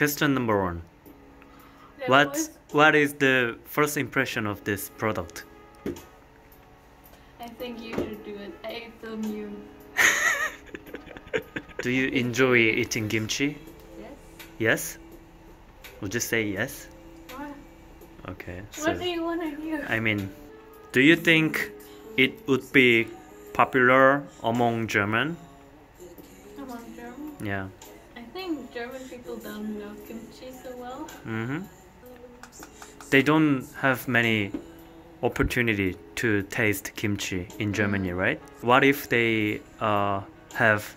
Question number one. What what is the first impression of this product? I think you should do it. I film you. Do you enjoy eating kimchi? Yes. Yes? Would you say yes? What? Okay. What do you want to hear? I mean, do you think it would be popular among German? Among German? Yeah. I think German people don't know kimchi so well. Mm-hmm. They don't have many opportunity to taste kimchi in Germany, right? What if they uh, have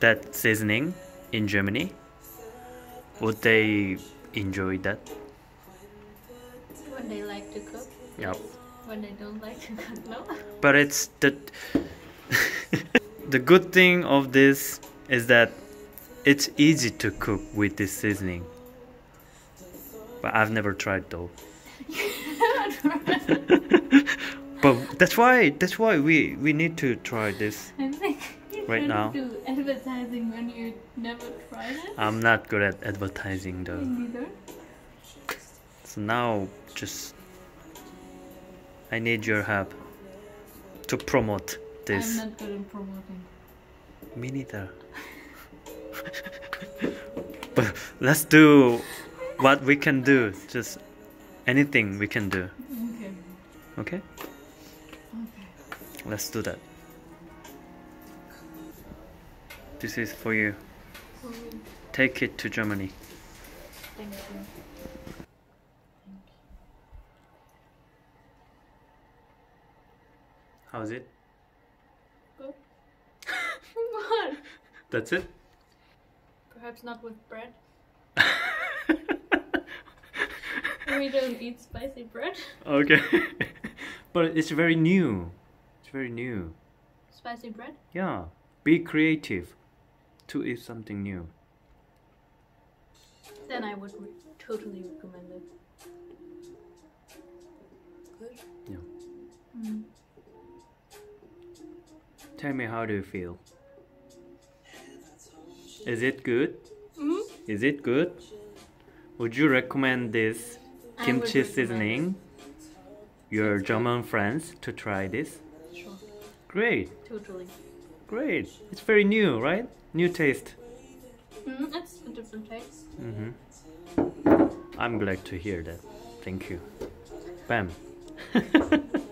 that seasoning in Germany? Would they enjoy that? When they like to cook. Yep. When they don't like to cook, no. But it's the the good thing of this is that it's easy to cook with this seasoning. But I've never tried though. but that's why that's why we we need to try this. Right now. advertising when you never tried it. I'm not good at advertising though. Me neither. So now just I need your help to promote this. I'm not good in promoting. Me neither. but let's do what we can do. Just anything we can do. Okay. Okay? Okay. Let's do that. This is for you. Take it to Germany. Thank you. How's it? Good. what? That's it? Perhaps not with bread. we don't eat spicy bread. okay. but it's very new. It's very new. Spicy bread? Yeah. Be creative to eat something new. Then I would re- totally recommend it. Good. Yeah. Mm. Tell me how do you feel? Is it good? Mm? Is it good? Would you recommend this kimchi seasoning your German friends to try this? Sure. Great, Totally. great. It's very new, right? New taste. Mm, it's a different taste. hmm I'm glad to hear that. Thank you. Bam.